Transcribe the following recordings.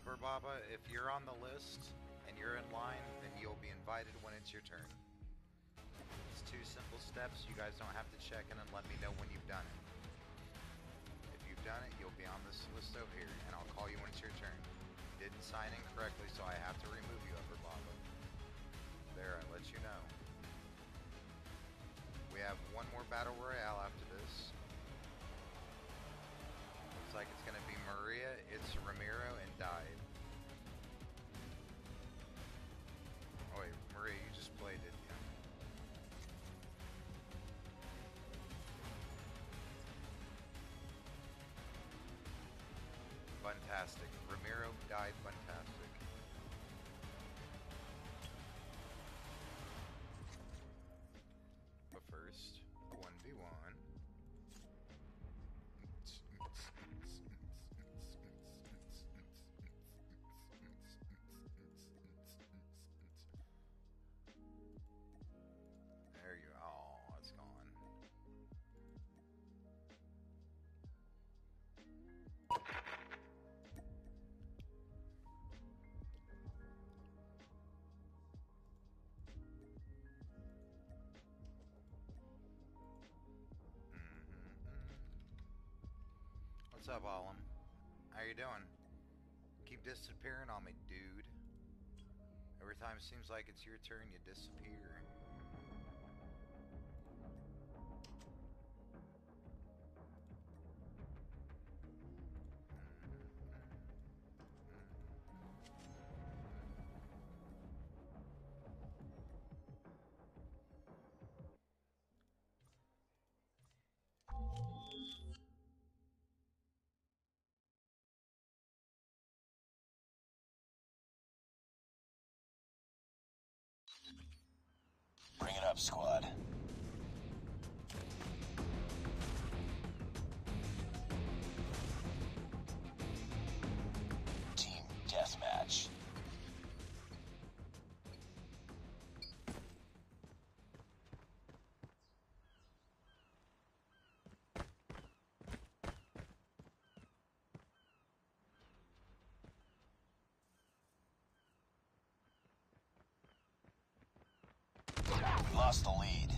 Upper Baba, if you're on the list and you're in line, then you'll be invited when it's your turn. It's two simple steps. You guys don't have to check in and let me know when you've done it. If you've done it, you'll be on this list over here, and I'll call you when it's your turn. You didn't sign in correctly, so I have to remove you, Upper Baba. There, I let you know. We have one more battle royale after this. Looks like it's gonna be Maria, it's Ramiro, and died. Oh wait, Maria, you just played, didn't? Fantastic. Ramiro died fantastic. What's up, Olam? How you doing? Keep disappearing on me, dude. Every time it seems like it's your turn, you disappear. Bring it up, squad. Lost the lead.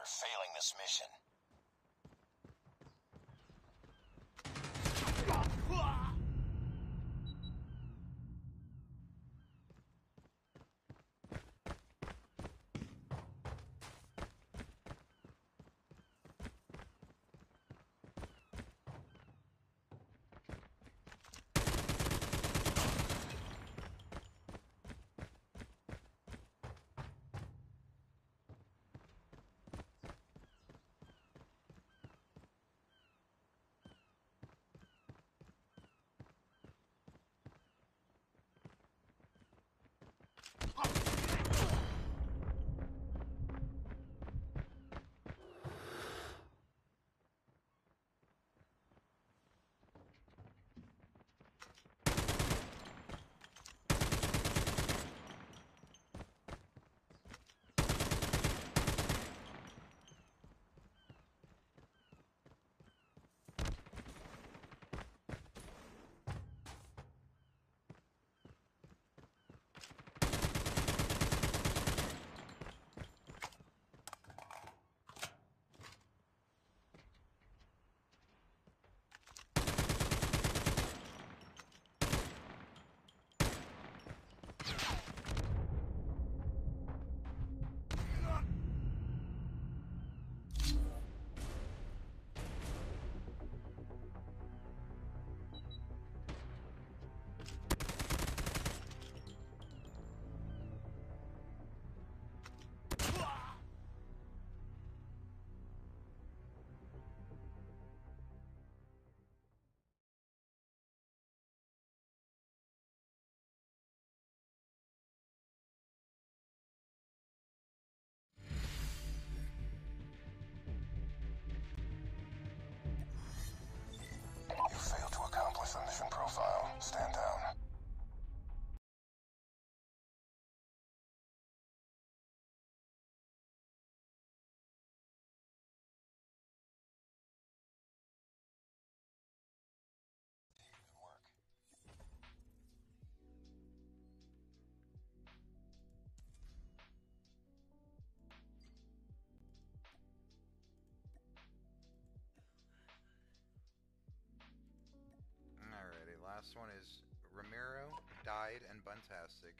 We're failing this mission. Last one is Ramiro died and Buntastic.